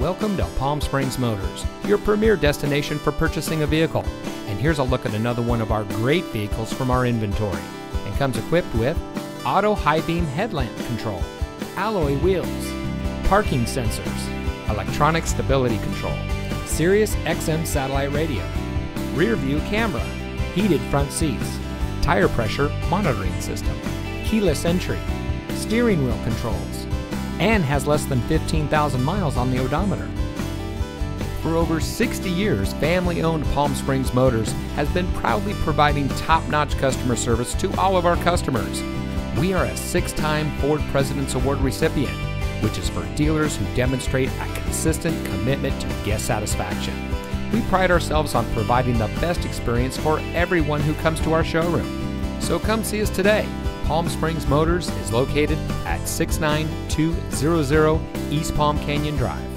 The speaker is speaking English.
Welcome to Palm Springs Motors, your premier destination for purchasing a vehicle. And here's a look at another one of our great vehicles from our inventory. And comes equipped with auto high beam headlamp control, alloy wheels, parking sensors, electronic stability control, Sirius XM satellite radio, rear view camera, heated front seats, tire pressure monitoring system, keyless entry, steering wheel controls, and has less than 15,000 miles on the odometer. For over 60 years, family owned Palm Springs Motors has been proudly providing top notch customer service to all of our customers. We are a six time Ford President's Award recipient, which is for dealers who demonstrate a consistent commitment to guest satisfaction. We pride ourselves on providing the best experience for everyone who comes to our showroom. So come see us today. Palm Springs Motors is located at 69200 East Palm Canyon Drive.